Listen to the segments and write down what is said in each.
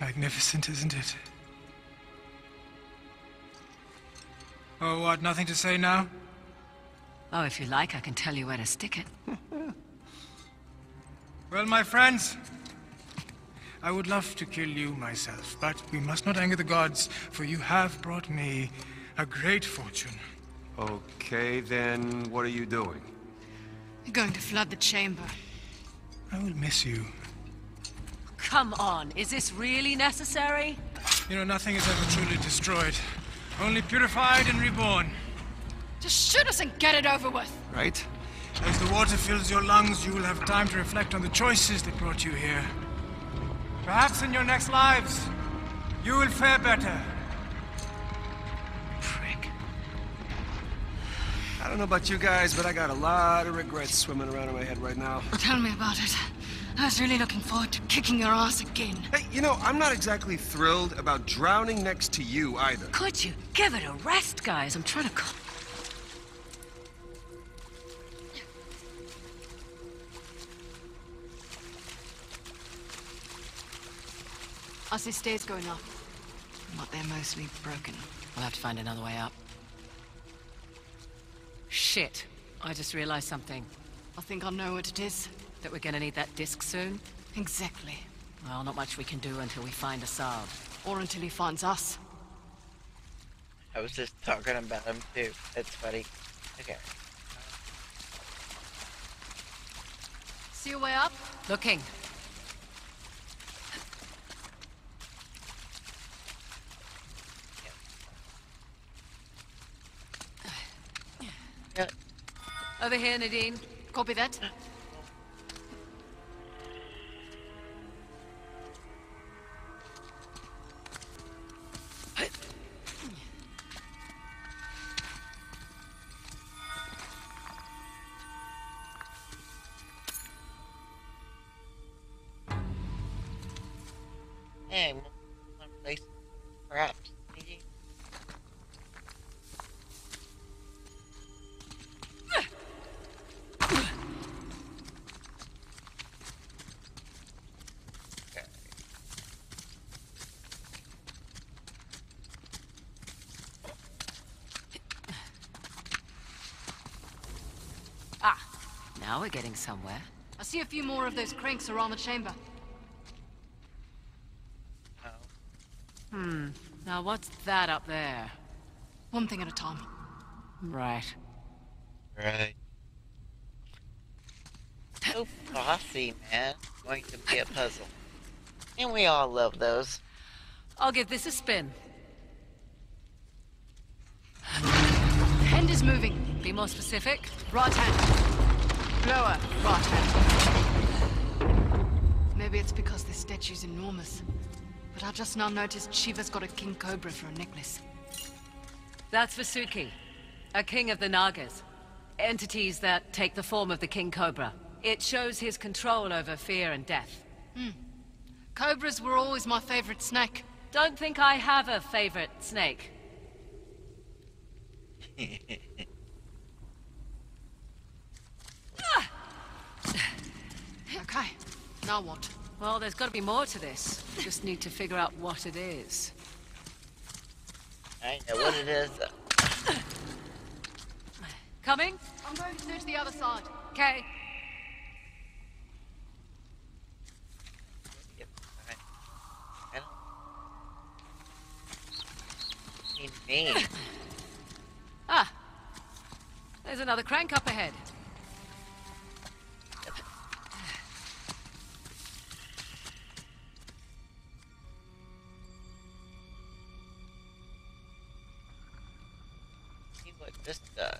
Magnificent, isn't it? Oh, what? Nothing to say now? Oh, if you like, I can tell you where to stick it. Well, my friends, I would love to kill you myself, but we must not anger the gods, for you have brought me a great fortune. Okay, then what are you doing? We're going to flood the chamber. I will miss you. Come on, is this really necessary? You know, nothing is ever truly destroyed, only purified and reborn. Just shoot us and get it over with. Right? As the water fills your lungs, you will have time to reflect on the choices that brought you here. Perhaps in your next lives, you will fare better. Prick. I don't know about you guys, but I got a lot of regrets swimming around in my head right now. Tell me about it. I was really looking forward to kicking your ass again. Hey, you know, I'm not exactly thrilled about drowning next to you either. Could you give it a rest, guys? I'm trying to call. I see stairs going up. But they're mostly broken. We'll have to find another way up. Shit. I just realized something. I think I know what it is. That we're gonna need that disc soon? Exactly. Well, not much we can do until we find Asav. Or until he finds us. I was just talking about him too. It's funny. Okay. See your way up? Looking. Yeah. Over here, Nadine. Copy that. now we're getting somewhere. I see a few more of those cranks around the chamber. Oh. Hmm. Now what's that up there? One thing at a time. Right. Right. So bossy, man. Going to be a puzzle. And we all love those. I'll give this a spin. The Hand is moving. Be more specific. Right hand. Lower. Right hand. Maybe it's because this statue's enormous. But I just now noticed Shiva's got a king cobra for a necklace. That's Vasuki, a king of the Nagas. Entities that take the form of the king cobra. It shows his control over fear and death. Hmm. Cobras were always my favorite snake. Don't think I have a favorite snake. Okay. Now what? Well, there's got to be more to this. Just need to figure out what it is. I know what it is. Coming? I'm going to search the other side. Okay. Yep, alright. Mean me. Ah. There's another crank up ahead. What this does.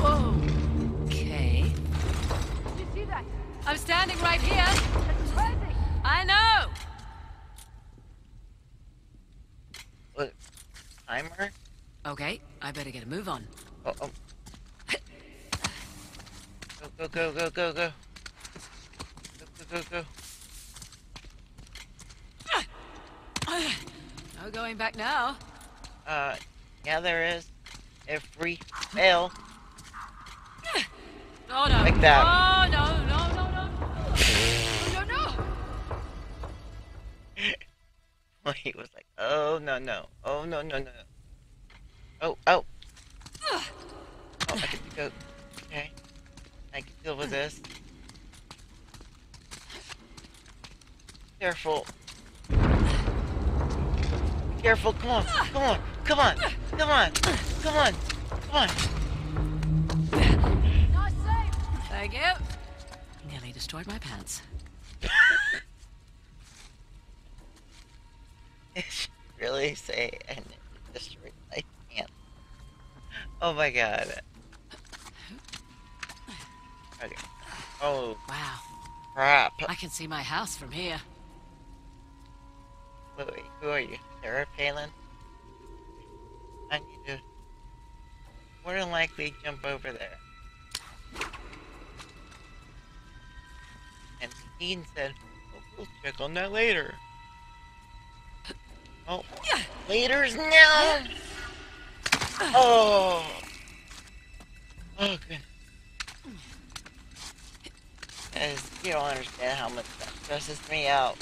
Whoa. Okay. Did you see that? I'm standing right here. That's crazy. I know. What? Timer? Okay, I better get a move on. Oh, oh. Go, go, go, go, go, go. Go, go, go, go. going back now. Uh, yeah, there is. If we fail. Oh no. Like that. Oh no, no, no, no. no, no. well, he was like, oh no, no. Oh no, no, no. Oh, oh. Oh, I get to go. Okay. I can deal with this. Careful. Careful, come on, come on, come on, come on, come on, come on. Thank you. Nearly destroyed my pants. It should really say and destroyed my pants. Oh my god. Okay. Oh Wow. crap. I can see my house from here. Wait, wait, who are you? Sarah Palin? I need to more than likely jump over there. And Dean said, oh, we'll check on that later. Oh, yeah. later's now! Oh! Oh, good. Guys, you don't understand how much that stresses me out.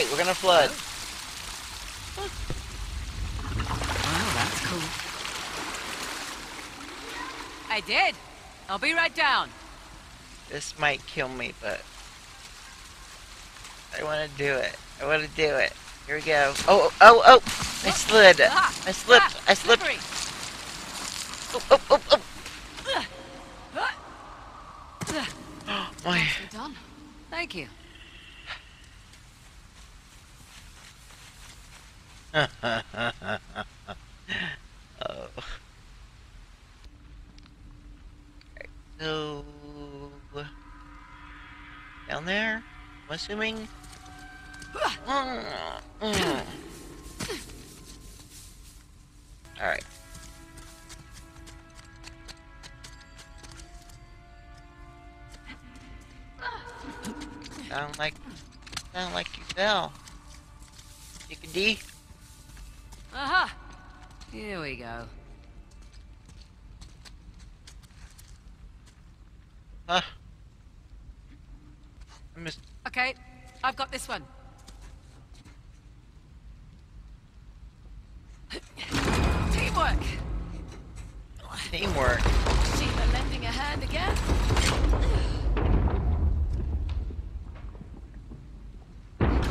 Great, we're gonna flood. Oh, that's cool. I did. I'll be right down. This might kill me, but I want to do it. I want to do it. Here we go. Oh, oh, oh! I slid. Ah, I slipped. ah, I slipped. Oh, oh, oh, oh. My, done. Thank you. oh. So down there, I'm assuming. Mm. Teamwork! Teamwork. Shiva lending a hand again?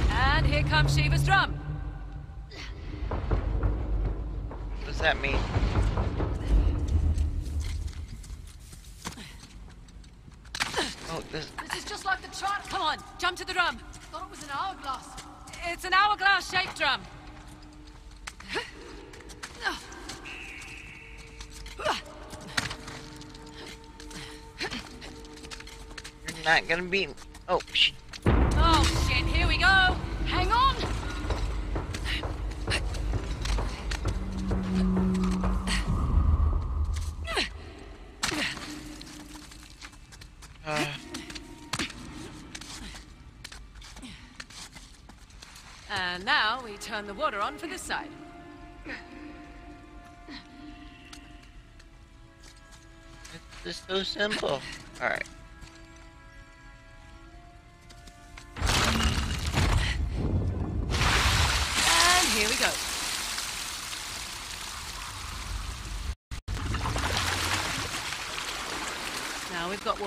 And here comes Shiva's drum. What does that mean? Oh, this. This is just like the chart. Come on, jump to the drum. Thought it was an hourglass. It's an hourglass shaped drum. Not gonna beat. Oh, sh- Oh shit, here we go. Hang on. uh, And now we turn the water on for this side. it's just so simple. All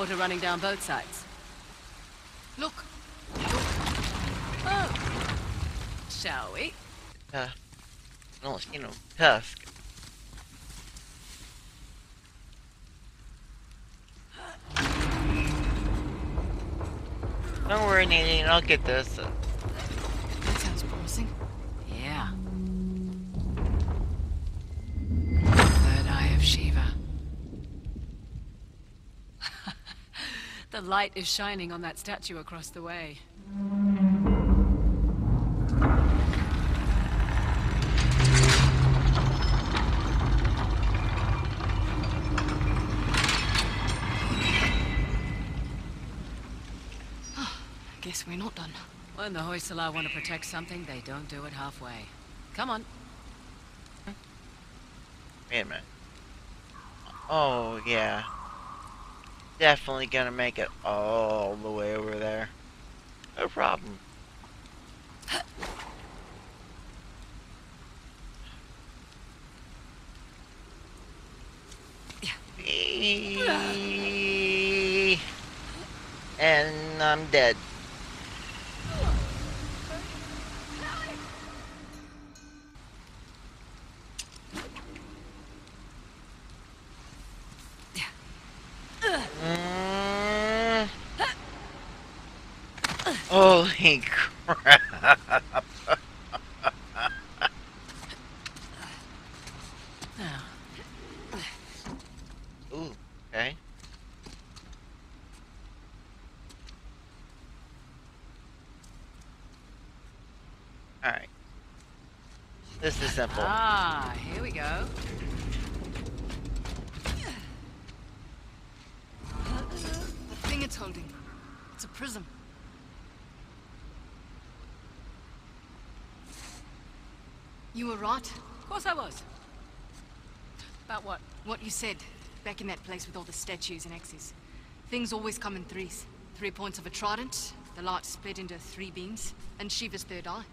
water running down both sides. Look, Oh. Shall we? Uh, no, you know, tusk. Don't worry, Nadine. I'll get this. The light is shining on that statue across the way. Oh, guess we're not done. When the Hoysala want to protect something, they don't do it halfway. Come on. Wait a minute. Oh, yeah. Definitely gonna make it all the way over there. No problem. And I'm dead. Mm. Crap. Ooh, okay. Alright. This is simple. ah, here we go. The thing it's holding. It's a prism. You were right. Of course I was. About what? What you said, back in that place with all the statues and axes. Things always come in threes. Three points of a trident, the light split into three beams, and Shiva's third eye.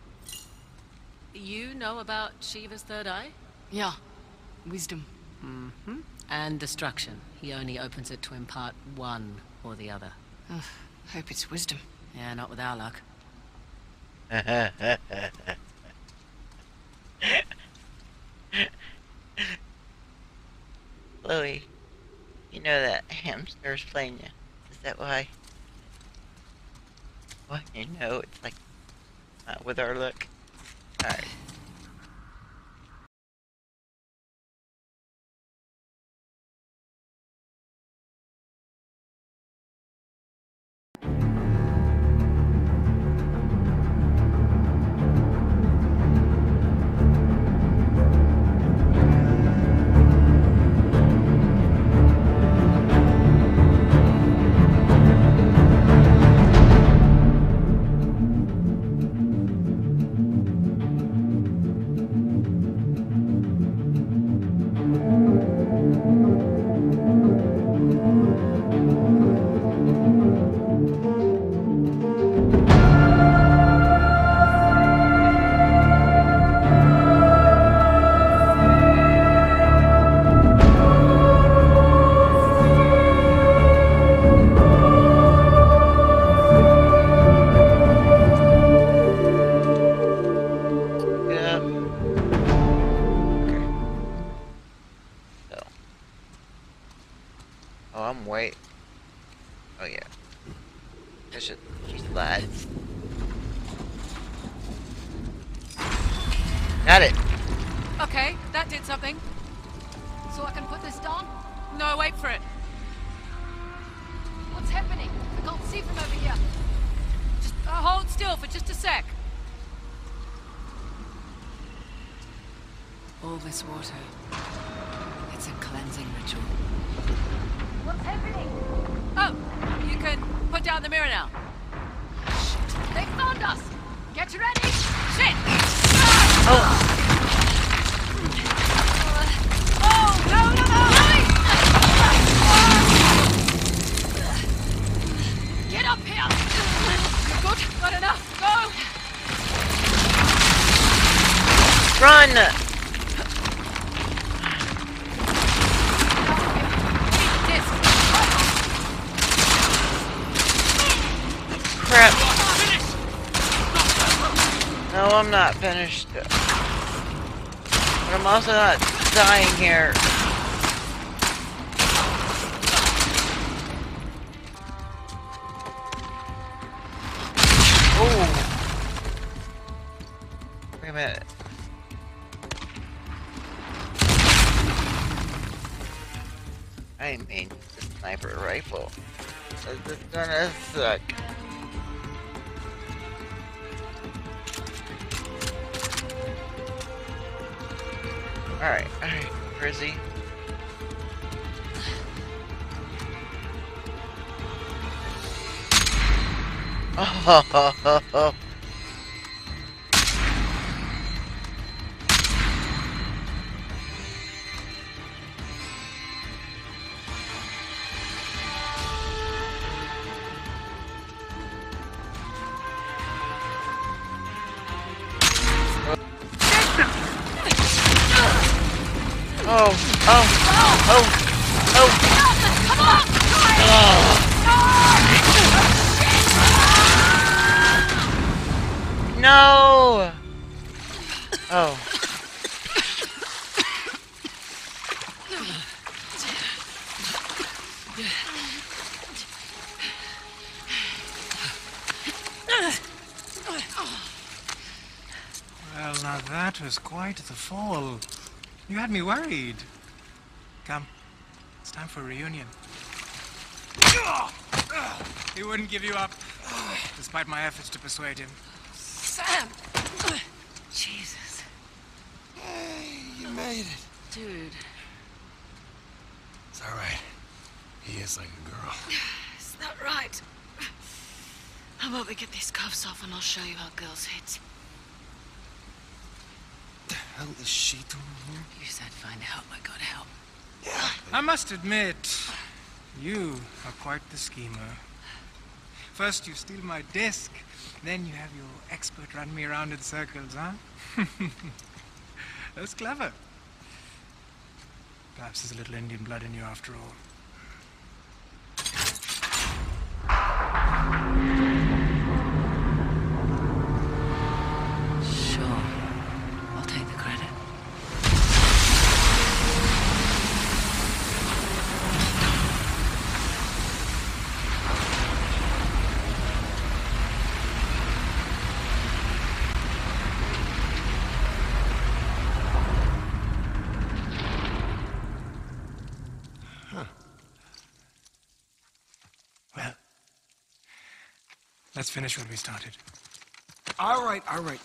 You know about Shiva's third eye? Yeah. Wisdom. Mm-hmm. And destruction. He only opens it to impart one or the other. Ugh, hope it's wisdom. Yeah, not with our luck. Chloe, you know that hamster's playing you. Is that why? Well, you know, it's like, with our look. Alright. Not dying here. Oh. Wait a minute. I made the sniper rifle. This is gonna suck. Alright, alright, he? Oh, that was quite the fall. You had me worried. Come, it's time for a reunion. He wouldn't give you up, despite my efforts to persuade him. Sam! Jesus. You made it. Dude, It's all right. He is like a girl. is that right? How about we get these cuffs off and I'll show you how girls hit. The hell is she doing here? You said find help, I got help. Yeah. I must admit, you are quite the schemer. First you steal my disc, then you have your expert run me around in circles, huh? That's clever. Perhaps there's a little Indian blood in you after all. Sure. I'll take the credit. Well, let's finish what we started. All right, all right.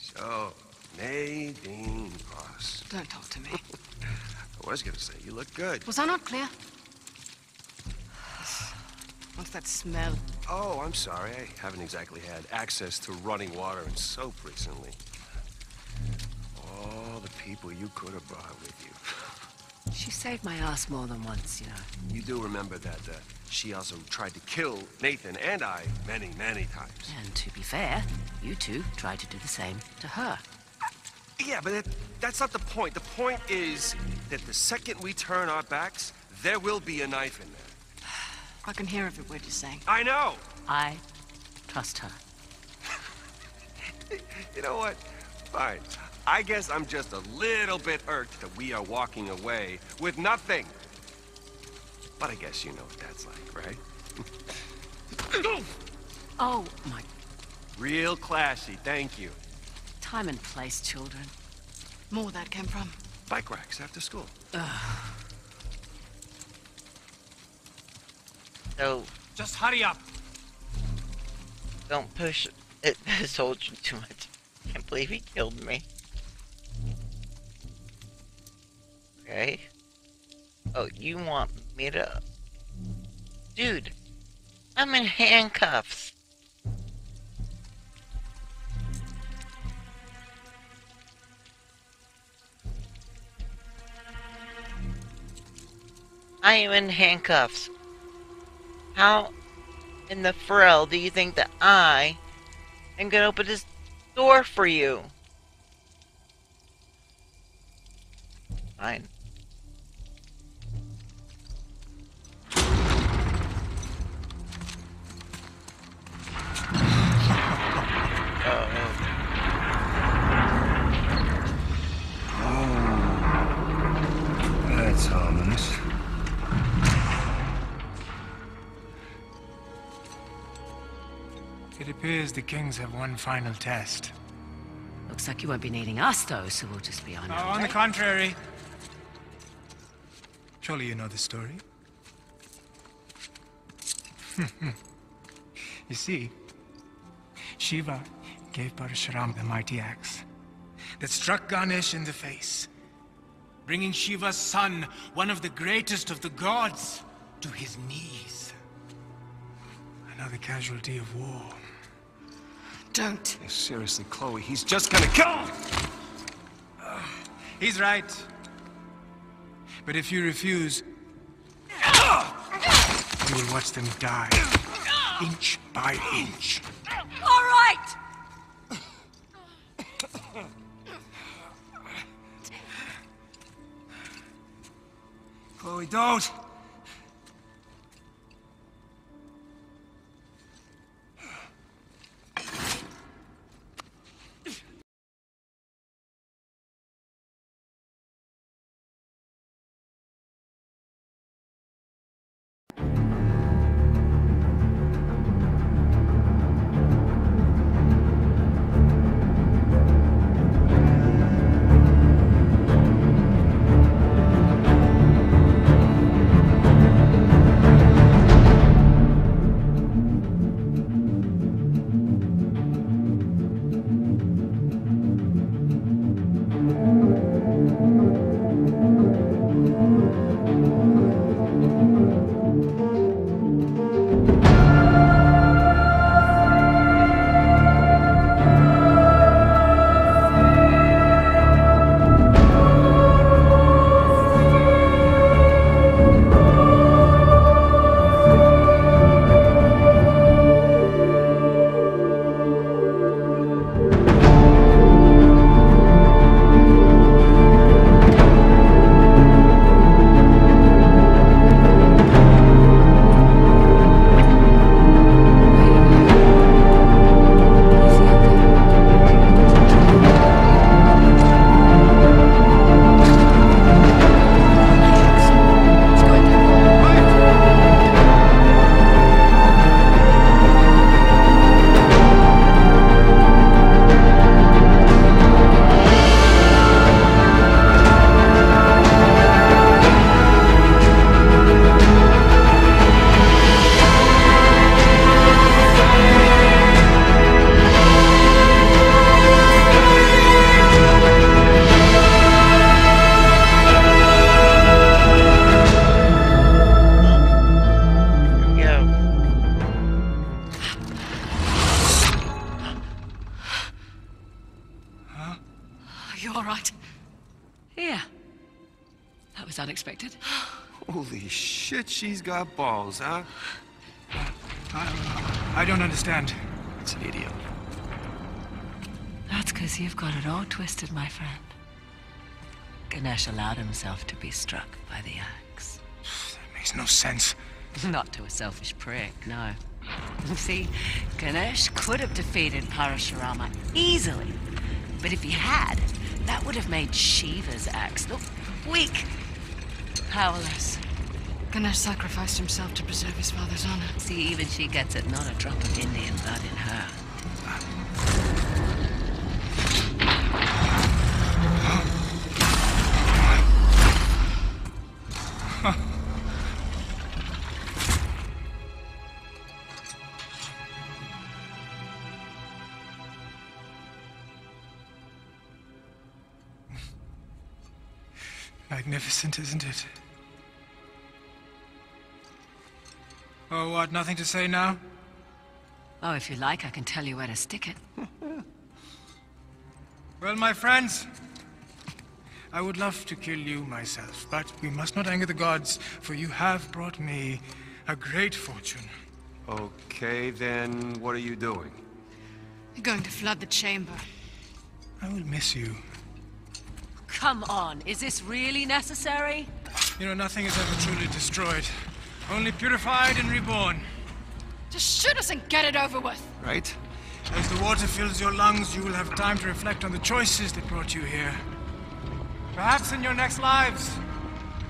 So, Nadine Ross. Don't talk to me. I was gonna say, you look good. Was I not clear? What's that smell? Oh, I'm sorry. I haven't exactly had access to running water and soap recently. People you could have brought with you. She saved my ass more than once, you know. You do remember that uh, she also tried to kill Nathan and I many, many times. And to be fair, you two tried to do the same to her. Yeah, but that, that's not the point. The point is that the second we turn our backs, there will be a knife in there. I can hear every word you're saying. I know! I trust her. You know what? Fine. I guess I'm just a little bit irked that we are walking away with nothing. But I guess you know what that's like, right? Oh, my Real classy, thank you. time and place, children. More that came from. Bike racks after school. So, Just hurry up. don't push it, the soldier too much. Can't believe he killed me. Okay. Oh, you want me to... Dude, I'm in handcuffs. I am in handcuffs. How in the frill do you think that I am gonna open this door for you? Fine. Appears the kings have one final test. Looks like you won't be needing us, though, so we'll just be on Oh, our on the contrary. Surely you know the story. you see, Shiva gave Parashuram the mighty axe that struck Ganesh in the face, bringing Shiva's son, one of the greatest of the gods, to his knees. Another casualty of war. Don't. Seriously, Chloe, he's just gonna kill He's right. But if you refuse, You will watch them die, inch by inch. All right! Chloe, don't! Holy shit, she's got balls, huh? I don't understand. It's an idiot. That's because you've got it all twisted, my friend. Ganesh allowed himself to be struck by the axe. That makes no sense. Not to a selfish prick, no. You see, Ganesh could have defeated Parashurama easily. But if he had, that would have made Shiva's axe look weak, powerless. Ganesh sacrificed himself to preserve his father's honor. See, even she gets it, not a drop of Indian blood in her. Magnificent, isn't it? Oh, what? Nothing to say now? Oh, if you like, I can tell you where to stick it. Well, my friends, I would love to kill you myself, but we must not anger the gods, for you have brought me a great fortune. Okay, then what are you doing? You're going to flood the chamber. I will miss you. Come on, is this really necessary? You know, nothing is ever truly destroyed, only purified and reborn. Just shoot us and get it over with. Right? As the water fills your lungs, you will have time to reflect on the choices that brought you here. Perhaps in your next lives,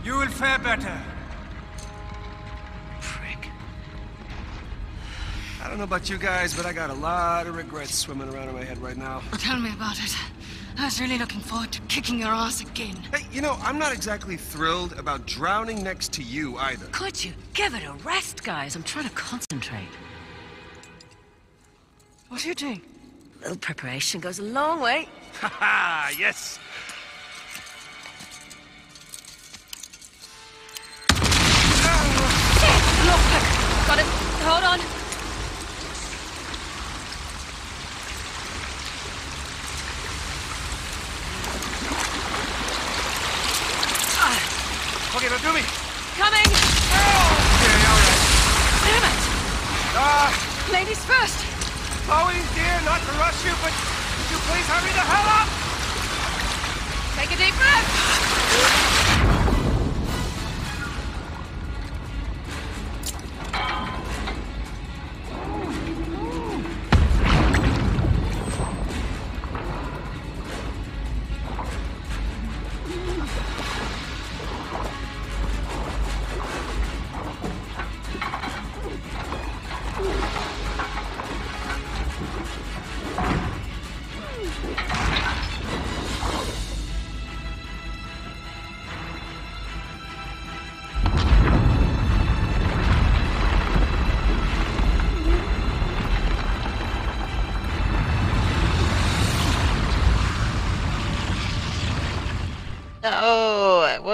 you will fare better. Prick. I don't know about you guys, but I got a lot of regrets swimming around in my head right now. Tell me about it. I was really looking forward to kicking your ass again. Hey, you know, I'm not exactly thrilled about drowning next to you either. Could you give it a rest, guys? I'm trying to concentrate. What are you doing? A little preparation goes a long way. Ha ha! yes!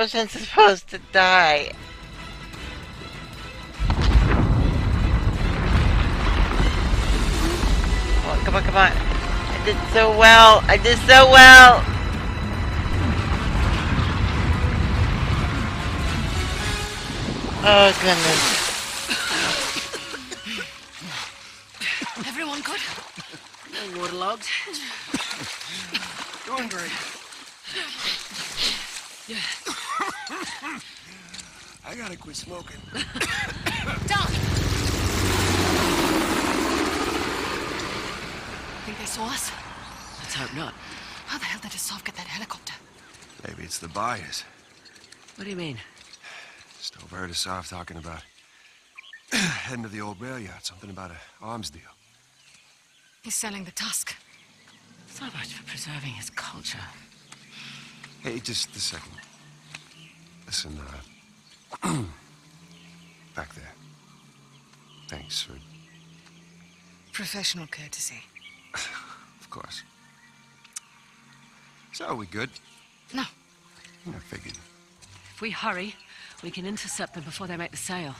Wasn't supposed to die. Come on, come on, come on. I did so well. I did so well. Oh, goodness. Everyone good? No waterlogged. Doing great. I gotta quit smoking. Down! Think they saw us? Let's hope not. How the hell did Asav get that helicopter? Maybe it's the buyers. What do you mean? Just overheard Asav talking about heading to the old rail yard. Something about an arms deal. He's selling the tusk. So much for preserving his culture. Hey, just a second. Listen, uh... back there. Thanks for... Professional courtesy. Of course. So, are we good? No. I figured. If we hurry, we can intercept them before they make the sale.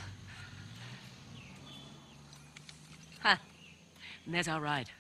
Ha! And there's our ride.